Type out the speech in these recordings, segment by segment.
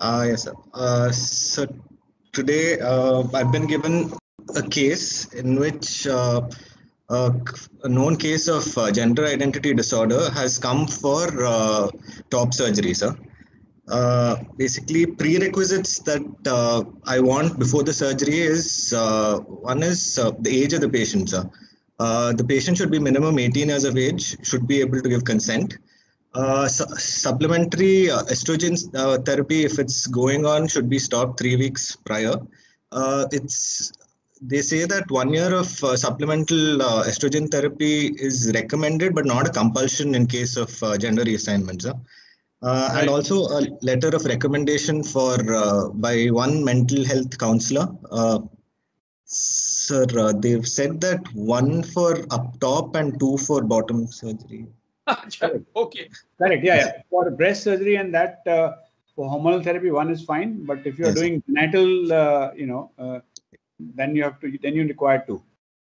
Uh, yes, sir. Uh, so today uh, I've been given a case in which uh, a, a known case of uh, gender identity disorder has come for uh, top surgery, sir. Uh, basically, prerequisites that uh, I want before the surgery is uh, one is uh, the age of the patient, sir. Uh, the patient should be minimum 18 years of age, should be able to give consent. Uh, su- supplementary uh, estrogen uh, therapy, if it's going on, should be stopped three weeks prior. Uh, it's they say that one year of uh, supplemental uh, estrogen therapy is recommended, but not a compulsion in case of uh, gender reassignments. huh? Uh, Right. And also a letter of recommendation for uh, by one mental health counselor. Uh, sir, uh, they've said that one for up top and two for bottom surgery. okay. Correct. Yeah, yeah. For breast surgery and that uh, for hormonal therapy, one is fine. But if you are Yes. doing genital, uh, you know, uh, then you have to. Then you require two.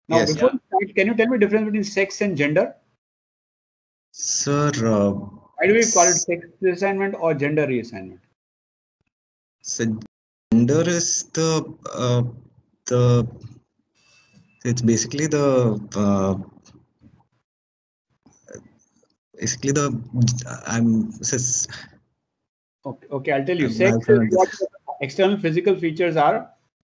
Now, Yes. before we start, can you tell me difference between sex and gender? Sir, uh, Why do we call it sex reassignment or gender reassignment? so gender is the uh, the it's basically the uh, basically the I'm sis- Okay, okay I'll tell you. Sex is what external physical features are.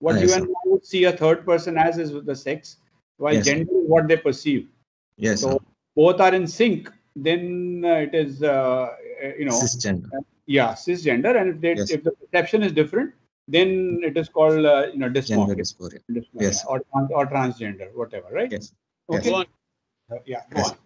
What Ah, you yes, and I would see a third person as is with the sex, while Yes, gender is what they perceive. yes So both are in sync. Then uh, it is, uh, uh, you know, cisgender yeah, cisgender. And if they, Yes. if the perception is different, then it is called, uh, you know, gender dysmorphia, dysphoria Yes. or, or transgender, whatever, right? yes Okay. Go on. Uh, yeah, go Yes. on.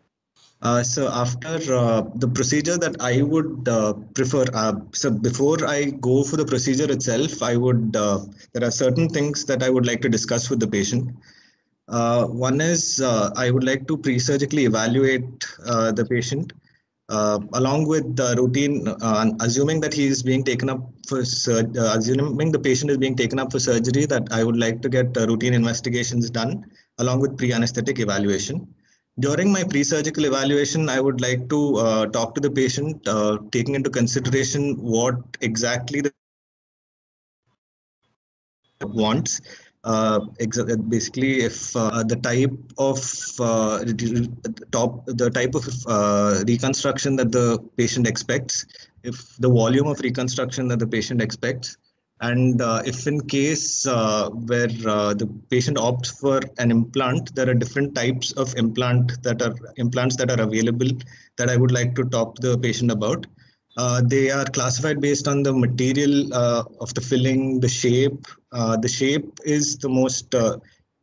Uh, so after uh, the procedure that I would uh, prefer, uh, so before I go for the procedure itself, I would uh, there are certain things that I would like to discuss with the patient. Uh, one is I would like to pre-surgically evaluate the patient along with the routine, assuming that he is being taken up for sur- uh, assuming the patient is being taken up for surgery. That I would like to get routine investigations done along with pre-anesthetic evaluation. During my pre-surgical evaluation, I would like to uh, talk to the patient, uh, taking into consideration what exactly the wants. Uh, basically, if uh, the type of uh, top, the type of uh, reconstruction that the patient expects, if the volume of reconstruction that the patient expects, and uh, if in case uh, where uh, the patient opts for an implant, there are different types of implant that are implants that are available that I would like to talk to the patient about. Uh, they are classified based on the material uh, of the filling, the shape. Uh, the shape is the most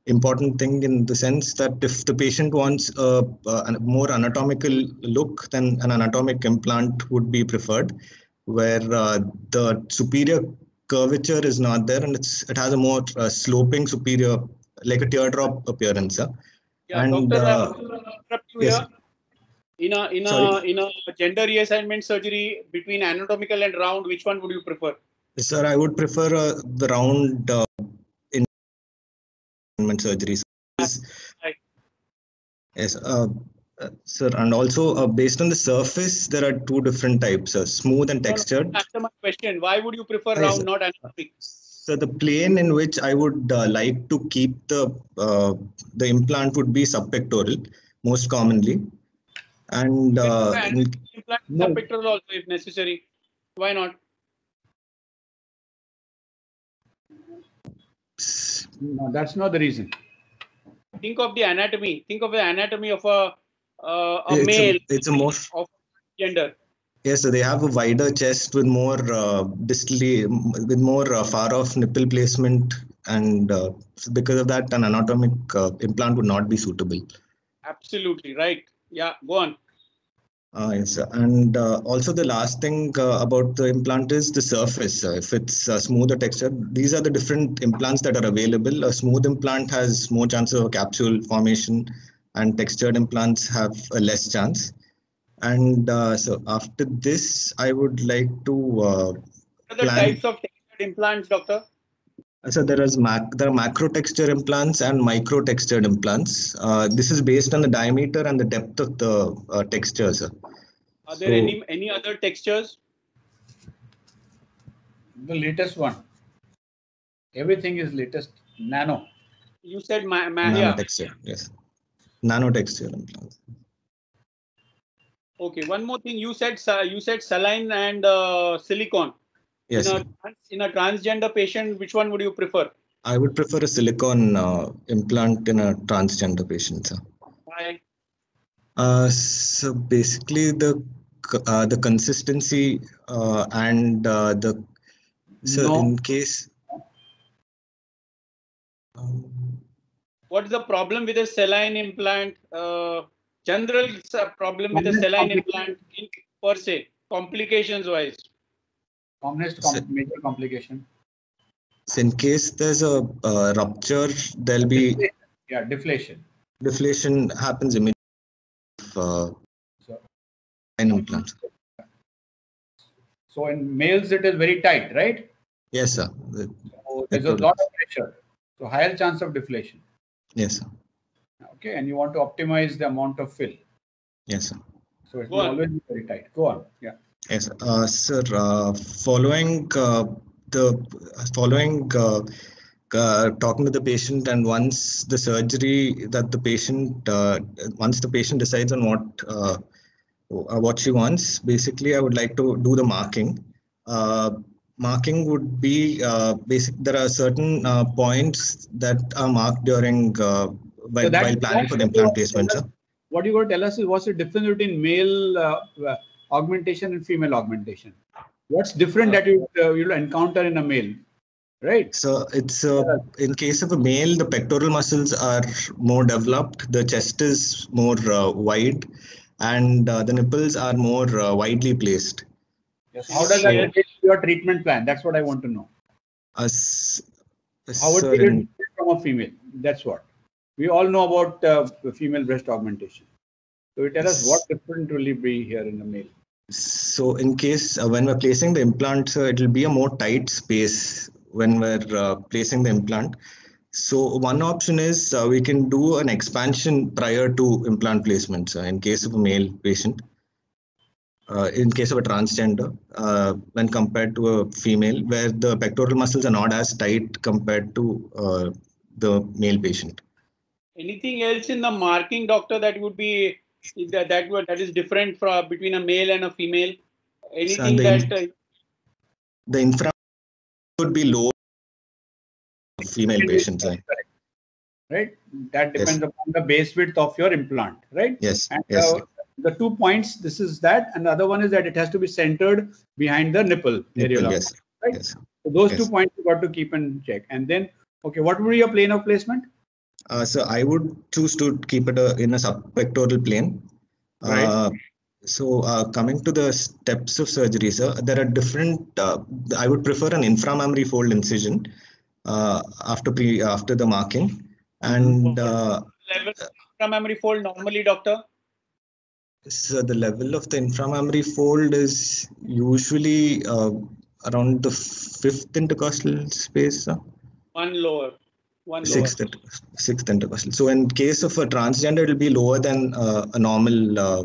important thing in the sense that if the patient wants a, a more anatomical look, then an anatomic implant would be preferred, where the superior curvature is not there and it's it has a more uh, sloping superior, like a teardrop appearance. Yeah, And, doctor, uh, uh, yes. In a in a Sorry. in a gender reassignment surgery between anatomical and round, which one would you prefer? Sir, I would prefer uh, the round uh, in surgeries. Right. Yes, uh, sir, and also uh, based on the surface, there are two different types: uh, smooth and No, no, textured. Answer my question. Why would you prefer Yes, round, sir. not anatomic? So the plane in which I would uh, like to keep the uh, the implant would be subpectoral, most commonly, and uh, And implant No. subpectoral also if necessary. Why not? No, that's not the reason. Think of the anatomy. Think of the anatomy of a uh, a It's a- male it's a more- of gender. Yes, so they have a wider chest with more uh, distally, with more uh, far off nipple placement, and uh, because of that, an anatomic uh, implant would not be suitable. Absolutely right. Yeah, go on. Uh, yes, and uh, also the last thing uh, about the implant is the surface. If it's uh, smooth or textured, these are the different implants that are available. A smooth implant has more chance of capsule formation, and textured implants have a less chance. And uh, so after this, I would like to uh, What are the Plan- types of textured implants, doctor? So there is mac there are macro texture implants and micro textured implants. Uh, this is based on the diameter and the depth of the uh, textures. Are there So- any any other textures? The latest one. Everything is latest. Nano. You said ma- ma- yeah. Nanotexture, yes. Nanotexture implants. Okay. One more thing. You said you said saline and uh, silicone. Yes, In a, in a transgender patient, which one would you prefer? I would prefer a silicone uh, implant in a transgender patient, sir. Why? Uh, so basically, the uh, the consistency uh, and uh, the so No. in case. Um, What is the problem with a saline implant? Uh, general problem with a saline implant in, per se, complications wise. Commonest com- major complication. so in case there's a uh, rupture, there'll be Yeah, deflation. deflation happens immediately. If, uh, So- an implant. So in males, it is very tight, right? Yes, sir. The- So there's a lot of pressure. So higher chance of deflation. Yes, sir. Okay, and you want to optimize the amount of fill. Yes, sir. So it will always be very tight. Go on. Yeah. Yes, uh, sir. Uh, following uh, the following uh, uh, talking to the patient, and once the surgery that the patient, uh, once the patient decides on what uh, uh, what she wants, basically, I would like to do the marking. Marking would be uh, basic. There are certain uh, points that are marked during uh, while, that- while planning for the that- implant placement, sir. What you got to tell us is what's the difference between male uh, uh, augmentation and female augmentation? What's different that you uh, you'll encounter in a male, right? So it's uh, in case of a male, the pectoral muscles are more developed, the chest is more uh, wide, and uh, the nipples are more uh, widely placed. Yes. How does that So- relate to your treatment plan? That's what I want to know. As, How would different from a female? That's what. We all know about uh, female breast augmentation. So you tell us what different will it be here in the male? so in case uh, when we're placing the implant, uh, it will be a more tight space when we're uh, placing the implant. So one option is uh, we can do an expansion prior to implant placement. So in case of a male patient, uh, in case of a transgender, uh, when compared to a female, where the pectoral muscles are not as tight compared to uh, the male patient. Anything else in the marking, doctor, that would be that that, would, that is different from between a male and a female? Anything the that uh, The infra would be low female patients. right? Right? That Yes. depends upon the base width of your implant, right? Yes, And yes, uh, the two points, this is that, and the other one is that it has to be centered behind the nipple area. yes, right? yes. So those two points you got to keep in check. And then, okay, what would be your plane of placement? Uh, so I would choose to keep it uh, in a subpectoral plane. Right. Uh, so uh, coming to the steps of surgery, sir, there are different. Uh, I would prefer an inframammary fold incision uh, after pre after the marking, and uh, memory fold normally, doctor? So the level of the inframammary fold is usually uh, around the fifth intercostal space. Sir. One lower, one lower. sixth sixth intercostal. So in case of a transgender, it will be lower than uh, a normal uh,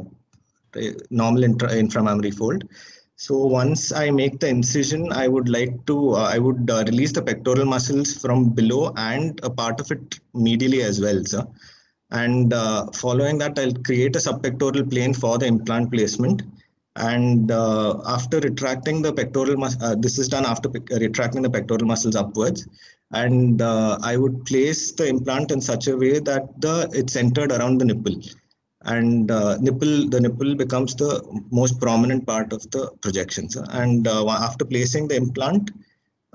normal intra- inframammary fold. So once I make the incision, I would like to uh, I would uh, release the pectoral muscles from below and a part of it medially as well, sir. And uh, following that, I'll create a subpectoral plane for the implant placement. And uh, after retracting the pectoral mus- uh, this is done after pec- retracting the pectoral muscles upwards and uh, I would place the implant in such a way that the it's centered around the nipple, and uh, nipple the nipple becomes the most prominent part of the projections. And uh, after placing the implant uh,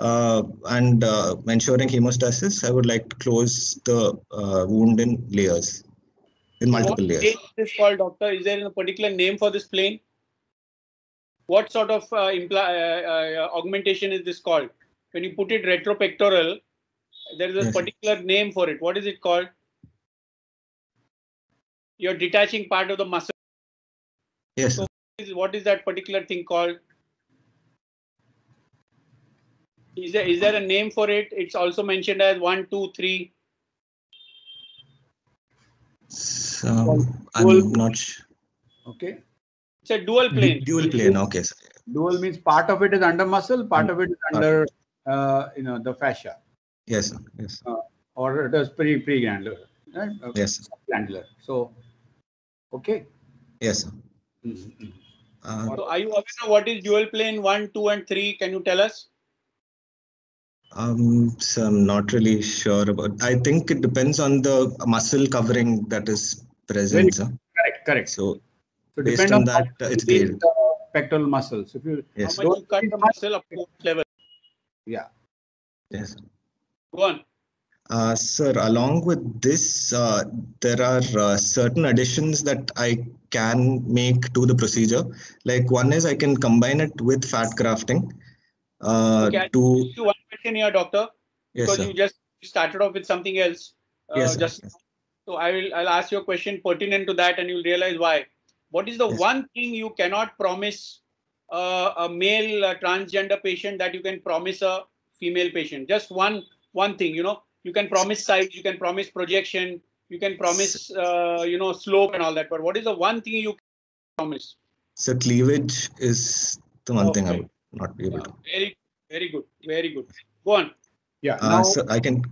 and uh, ensuring hemostasis, I would like to close the uh, wound in layers, in multiple what layers. plane is this called, doctor? Is there a particular name for this plane? What sort of uh, uh, uh, augmentation is this called? When you put it retropectoral, there is a Yes. particular name for it. What is it called? You're detaching part of the muscle. Yes, sir. Is- What is that particular thing called? Is there is there a name for it? It's also mentioned as one, two, three. So, Dual- I'm not sure. Okay. It's a dual plane. Dual plane. Okay, sir. Dual means part of it is under muscle, part Mm. of it is under uh, you know the fascia, Yes, sir. Yes. or it is pre preglandular, right? Uh, Yes. Glandular. So, okay. Yes, sir. Mhm. Uh, So are you aware of what is dual plane one, two, and three? Can you tell us? Um, so I'm not really sure about. I think it depends on the muscle covering that is present, sir. Correct. Correct. So So based on on that, it's the pectoral muscles. If you Yes. You cut the muscle up to level? yeah. Yes. Go on. Uh, sir, along with this, uh, there are uh, certain additions that I can make to the procedure. Like one is I can combine it with fat grafting. Uh, Okay, to one here, doctor, yes, because sir. you just started off with something else. Uh, Yes, just Yes. so I will I'll ask you a question pertinent to that, and you'll realize why. What is the Yes. one thing you cannot promise uh, a male uh, transgender patient that you can promise a female patient? Just one one thing, you know. You can promise size, you can promise projection, you can promise uh, you know slope and all that. But what is the one thing you can promise? So cleavage is the one thing I Okay. would not be able to. very very good, very good. Go on. Yeah. Uh, now, so I can,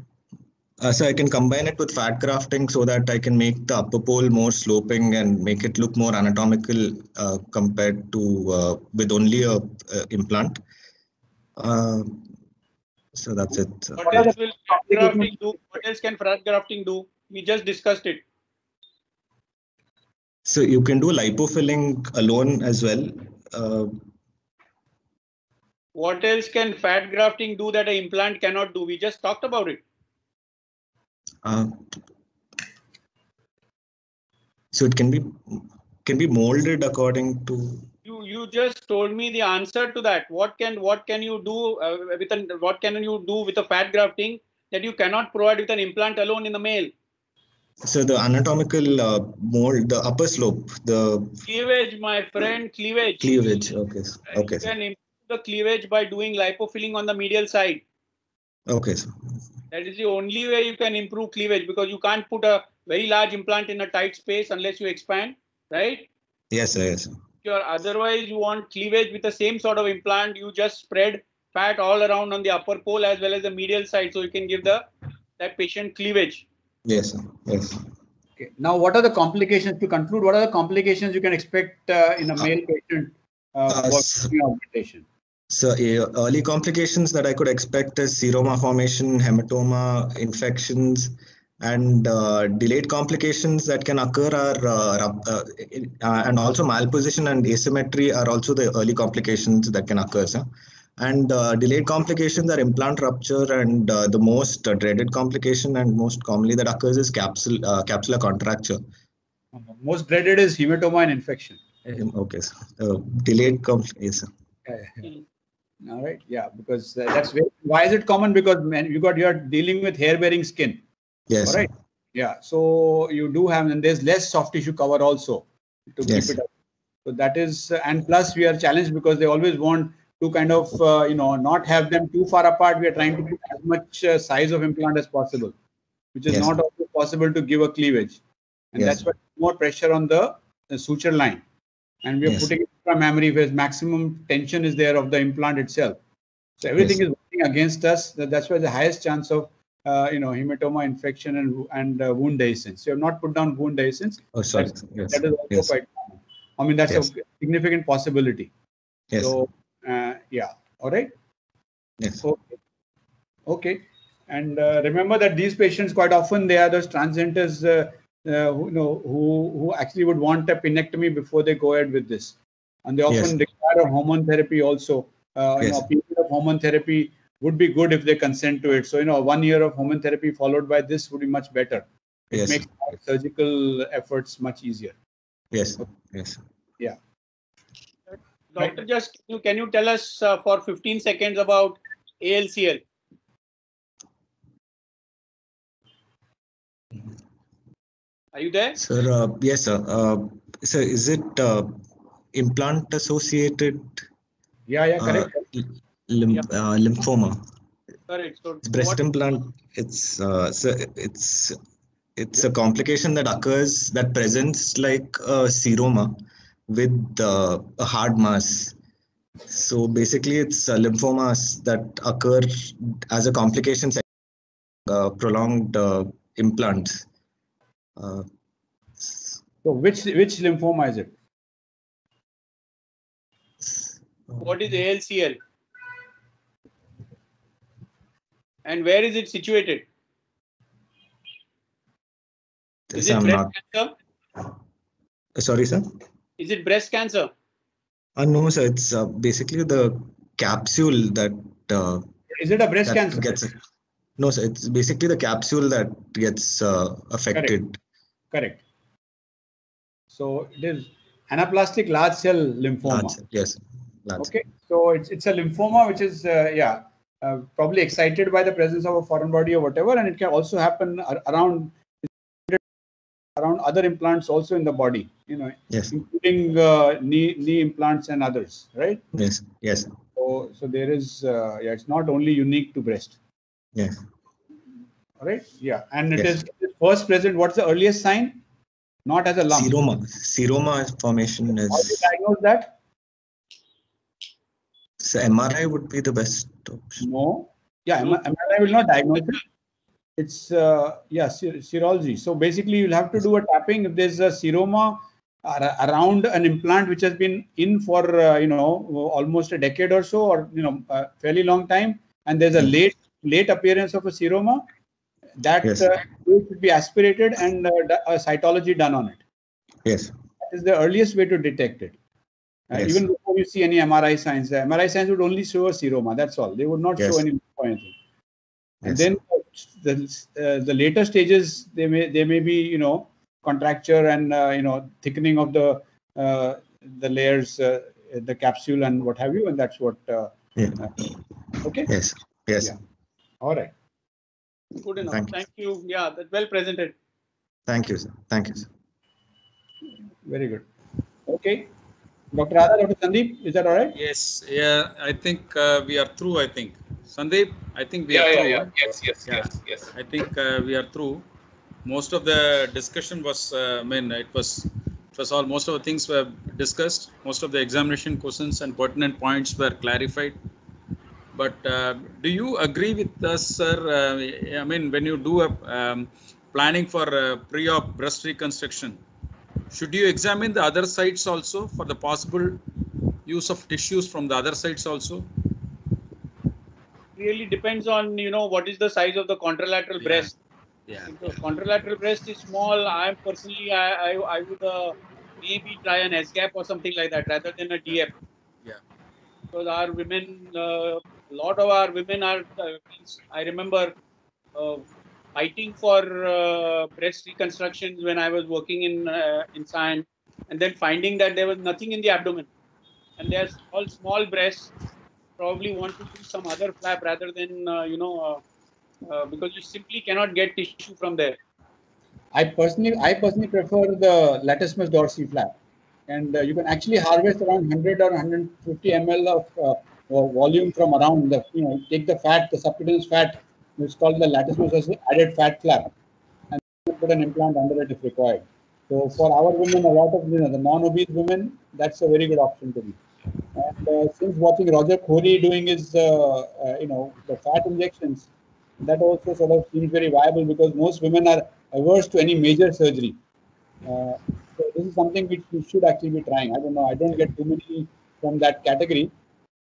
uh, so I can combine it with fat grafting so that I can make the upper pole more sloping and make it look more anatomical uh, compared to uh, with only a uh, implant. Uh, so that's it. What What else will fat grafting do? What else can fat grafting do? We just discussed it. So you can do lipofilling alone as well. What else can fat grafting do that an implant cannot do? We just talked about it. uh, so it can be can be molded according to You you just told me the answer to that. What can what can you do uh, with an what can you do with a fat grafting that you cannot provide with an implant alone in the male? so the anatomical uh, mold, the upper slope, the Cleavage, my friend, cleavage. cleavage. Okay, okay, You can the cleavage by doing lipofilling on the medial side. okay, sir. That is the only way you can improve cleavage because you can't put a very large implant in a tight space unless you expand, right? Yes, sir. Yes, sir. Your otherwise you want cleavage with the same sort of implant. You just spread fat all around on the upper pole as well as the medial side, so you can give the that patient cleavage. Yes, sir. Yes. okay. now, what are the complications? To conclude, what are the complications you can expect uh, in a male patient uh, Uh, for augmentation? So uh, early complications that I could expect is seroma formation, hematoma, infections, and uh, delayed complications that can occur are uh, uh, uh, and also malposition and asymmetry are also the early complications that can occur. Sir. And uh, delayed complications are implant rupture, and uh, the most uh, dreaded complication and most commonly that occurs is capsule uh, capsular contracture. Most dreaded is hematoma and infection. Um, Okay, sir. Uh, delayed compl- yes. All right, yeah, because that's very, why is it common? Because man, you got you're dealing with hair-bearing skin. Yes, All right. Yeah, so you do have, and there's less soft tissue cover also to Yes. keep it up. So that is, uh, and plus we are challenged because they always want to kind of, uh, you know, not have them too far apart. We are trying to put as much uh, size of implant as possible, which is Yes. not always possible to give a cleavage, and Yes. that's why more pressure on the, the suture line, and we are putting mammary where maximum tension is there of the implant itself. So everything is working against us. That's why the highest chance of uh, you know hematoma, infection, and and uh, wound dehiscence. You have not put down wound dehiscence. Oh, sorry. That's- Yes. That is also Yes. quite common. I mean, that's Yes. a significant possibility. Yes. So uh, yeah, all right. Yes. Okay. Okay. And uh, remember that these patients quite often they are those transgenders uh, uh, who you know who who actually would want a penectomy before they go ahead with this, and they often Yes. require a hormone therapy also. Uh, You know, a period of hormone therapy would be good if they consent to it. So you know, one year of hormone therapy followed by this would be much better. It Yes. makes surgical efforts much easier. Yes. Yes. Yeah. Doctor, just can you, can you tell us uh, for 15 seconds about ALCL? Are you there? Sir, uh, yes, sir. Uh, sir, is it uh, implant associated Yeah, yeah, uh, correct. lim- Yeah. uh, lymphoma? Correct. So It's breast what- implant. It's uh, so it's it's a complication that occurs that presents like a seroma with uh, a hard mass. So basically, it's uh, lymphomas that occur as a complication, uh, prolonged uh, implants. Uh, So which which lymphoma is it? What is ALCL? And where is it situated? Is it I'm breast not. cancer? Sorry, sir. Is it breast cancer? Uh, no, sir. It's uh, basically the capsule that uh, Is it a breast cancer? gets. No, sir. It's basically the capsule that gets uh, affected. Correct. Correct. So it is anaplastic large cell lymphoma. Large- yes. Okay, so it's it's a lymphoma which is uh, yeah uh, probably excited by the presence of a foreign body or whatever, and it can also happen ar- around around other implants also in the body. You know, Yes. including uh, knee knee implants and others, right? Yes. Yes. So so there is uh, yeah, it's not only unique to breast. Yes. All right, yeah, and it Yes. is first present. What's the earliest sign? Not as a lump. Seroma. Seroma formation is. How do you diagnose that? So MRI would be the best option. No. Yeah, MRI will not diagnose it. It's uh, yeah, ser- serology. So basically, you'll have to do a tapping if there's a seroma around an implant which has been in for uh, you know almost a decade or so, or you know a fairly long time, and there's a Hmm. late late appearance of a seroma. That Yes. uh, should be aspirated and uh, a cytology done on it. Yes. That is the earliest way to detect it. Uh, Yes. Even before you see any MRI signs, the MRI signs would only show a seroma. That's all. They would not Yes. show any or anything. And Yes. then the uh, the later stages, they may they may be you know contracture and uh, you know thickening of the uh, the layers, uh, the capsule and what have you, and that's what. Uh, Yeah. uh, okay. Yes. Yes. Yeah. All right. Good enough. Thank Thank you. you. Yeah, that's well presented. Thank you, sir. Thank you, sir. Very good. Okay. Dr. Radha, Dr. Sandeep, is that all right? Yes, yeah, I think uh, we are through, I think. Sandeep, I think we Yeah, are yeah, through. yeah. Yes, yes, Yeah. yes, yes. I think uh, we are through. Most of the discussion was, uh, I mean, it was, it was all, most of the things were discussed. Most of the examination questions and pertinent points were clarified. But uh, do you agree with us, sir? Uh, I mean, when you do a um, planning for uh, pre-op breast reconstruction, should you examine the other sites also for the possible use of tissues from the other sites also? Really depends on you know what is the size of the contralateral Yeah. breast. Yeah. If the contralateral breast is small, I am personally I I, I would uh, maybe try an SGAP or something like that rather than a DF. Yeah. Because our women, a uh, lot of our women are. Uh, I remember uh, fighting for uh, breast reconstructions when I was working in uh, in science, and then finding that there was nothing in the abdomen, and they're all small breasts. Probably want to do some other flap rather than uh, you know. Uh, uh, because you simply cannot get tissue from there. I personally, I personally prefer the latissimus dorsi flap, and uh, you can actually harvest around 100 or 150 ml of volume from around the, you know, take the fat, the subcutaneous fat, it's called the latissimus dorsi added fat flap, and put an implant under it if required. So for our women, a lot of you know, the non-obese women, that's a very good option to me. And uh, since watching Roger Khouri doing his, uh, uh, you know, the fat injections, that also sort of seems very viable because most women are averse to any major surgery. Uh, so this is something which we should actually be trying. I don't know. I don't get too many from that category.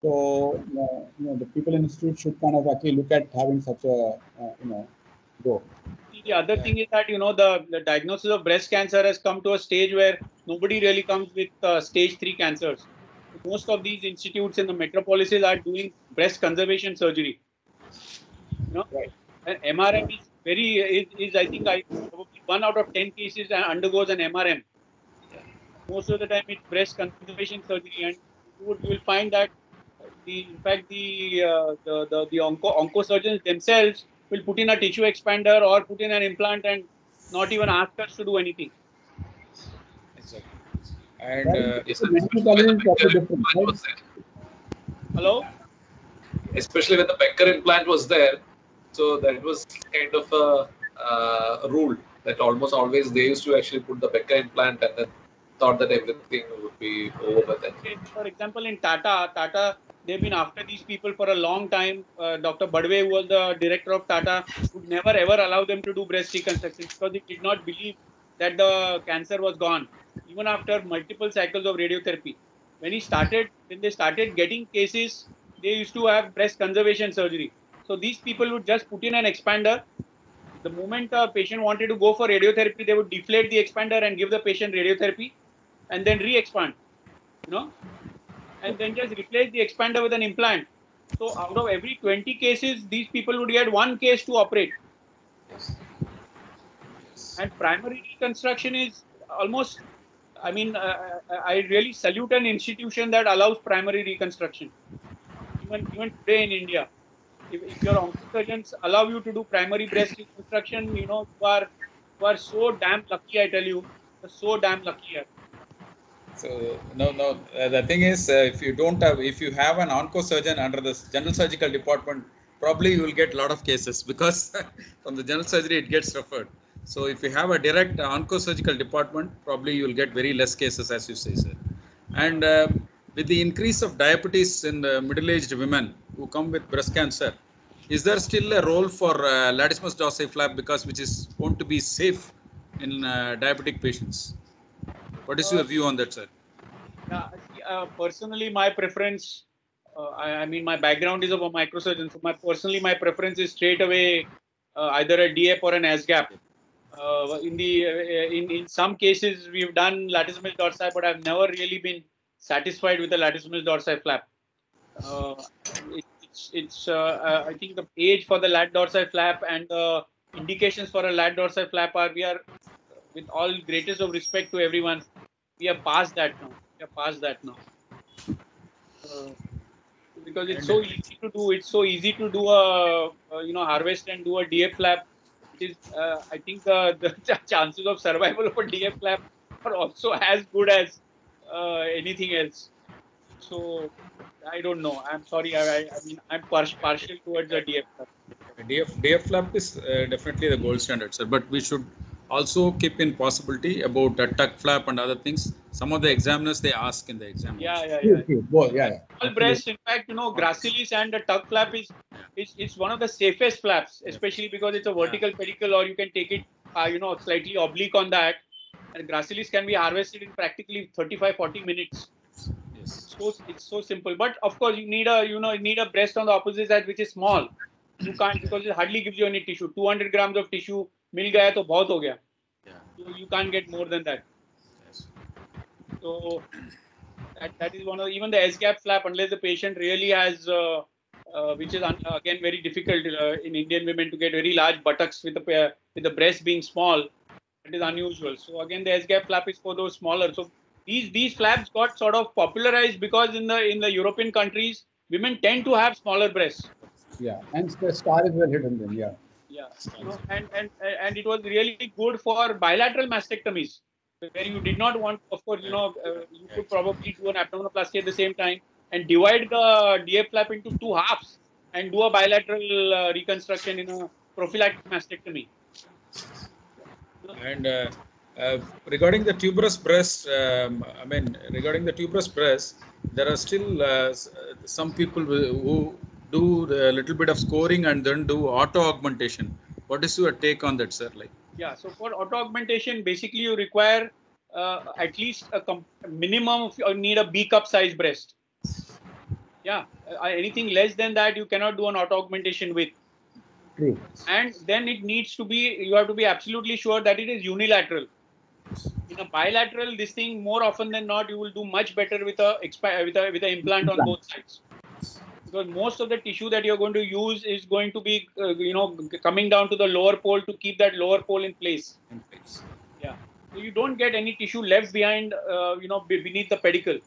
So uh, you know, the people in the institute should kind of actually look at having such a uh, you know go. The other thing is that you know the, the diagnosis of breast cancer has come to a stage where nobody really comes with uh, stage three cancers. Most of these institutes in the metropolises are doing breast conservation surgery. You know, Right. and MRM is very is, is I think I probably one out of ten cases undergoes an MRM. Most of the time it's breast conservation surgery, and you would, you will find that the in fact the uh, the the, the onco, onco surgeons themselves will put in a tissue expander or put in an implant and not even ask us to do anything. Exactly. And uh, Yes, So sir. medical When college the is totally Becker different. implant Right? was there, Hello. especially when the Becker implant was there, so that was kind of a uh, rule that almost always they used to actually put the Becker implant and then thought that everything would be over then. For example, in Tata, Tata, they've been after these people for a long time. Uh, Dr. Badwe, who was the director of Tata, would never ever allow them to do breast reconstruction because he did not believe that the cancer was gone, even after multiple cycles of radiotherapy. When he started, when they started getting cases, they used to have breast conservation surgery. So these people would just put in an expander. The moment a patient wanted to go for radiotherapy, they would deflate the expander and give the patient radiotherapy, and then re-expand. You know, and then just replace the expander with an implant. So out of every 20 cases, these people would get one case to operate. And primary reconstruction is almost, I mean, uh, I really salute an institution that allows primary reconstruction. Even, even today in India, if, if your oncosurgeons allow you to do primary breast reconstruction, you know, you are, you are so damn lucky, I tell you, so damn lucky. So no, no. Uh, the thing is, uh, if you don't have, if you have an onco surgeon under the general surgical department, probably you will get a lot of cases because from the general surgery it gets referred. So if you have a direct onco surgical department, probably you will get very less cases, as you say, sir. And um with the increase of diabetes in middle-aged women who come with breast cancer, is there still a role for uh, dorsi flap because which is going to be safe in uh, diabetic patients? What is your view on that, sir? Uh, personally, my preference. Uh, I, I mean, my background is of a microsurgeon, so my personally my preference is straight away uh, either a DF or an SGAP. Uh, in the uh, in in some cases, we've done latissimus dorsi, but I've never really been satisfied with the latissimus dorsi flap. Uh, it, it's it's I think the age for the lat dorsi flap and the indications for a lat dorsi flap are we are with all greatest of respect to everyone we are past that now. We are past that now. Uh, because it's so easy to do. It's so easy to do a, a you know harvest and do a DF flap. It is. Uh, I think the, the chances of survival of a DF flap are also as good as uh, anything else. So I don't know. I'm sorry. I, I, I mean I'm par- partial towards a DF flap. DF, DF flap is uh, definitely the gold standard, sir. But we should also keep in possibility about a TUG flap and other things. Some of the examiners they ask in the exam. Yeah, yeah, yeah. Okay, both, yeah, yeah. small breast, in fact, you know, gracilis and the TUG flap is, is is one of the safest flaps, especially because it's a vertical pedicle, or you can take it, uh, you know, slightly oblique on that. And gracilis can be harvested in practically 35, 40 minutes. Yes. So it's so simple. But of course, you need a, you know, you need a breast on the opposite side which is small. You can't because it hardly gives you any tissue. 200 grams of tissue मिल गया तो बहुत हो गया। You can't get more than that so that is one of even the SGAP flap unless the patient really has uh, uh, which is again very difficult uh, in Indian women to get very large buttocks with the with the breast being small it is unusual. So again the SGAP flap is for those smaller. So these these flaps got sort of popularized because in the in the European countries women tend to have smaller breasts. Yeah and the star is hidden then yeah. Yeah, and and and it was really good for bilateral mastectomies, where you did not want, of course, you know, uh, you could probably do an abdominoplasty at the same time and divide the DF flap into two halves and do a bilateral uh, reconstruction in a prophylactic mastectomy. And uh, uh, regarding the tuberous breast, um, I mean, regarding the tuberous breast, there are still uh, uh, some people who do a little bit of scoring and then do auto augmentation. What is your take on that, sir? Like, Yeah, so for auto augmentation, basically you require uh, at least a com- minimum of you need a B cup size breast. Yeah, uh, anything less than that you cannot do an auto augmentation with. True. and then it needs to be you have to be absolutely sure that it is unilateral in a bilateral this thing more often than not you will do much better with a expi- with a with an implant on both sides because most of the tissue that you're going to use is going to be uh, you know coming down to the lower pole to keep that lower pole in place. In place. yeah. So you don't get any tissue left behind uh, you know be- beneath the pedicle.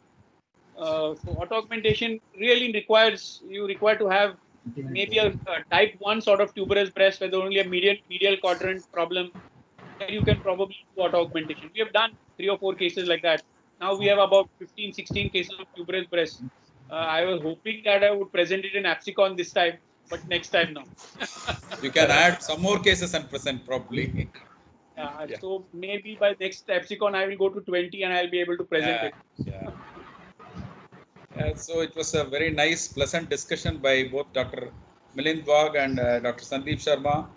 Uh, so auto augmentation really requires you require to have maybe a, a type 1 sort of tuberous breast with only a medial medial quadrant problem. Then you can probably do auto augmentation we have done three or four cases like that. Now we have about 15 16 cases of tuberous breast uh, i was hoping that i would present it in APSICON this time but next time no. You can add some more cases and present probably. Yeah, Yeah. So maybe by next APSICON I will go to 20 and I'll be able to present Yeah, it. yeah. Yeah, so it was a very nice, pleasant discussion by both Dr. Milind Wagh and uh, Dr. Sandeep Sharma.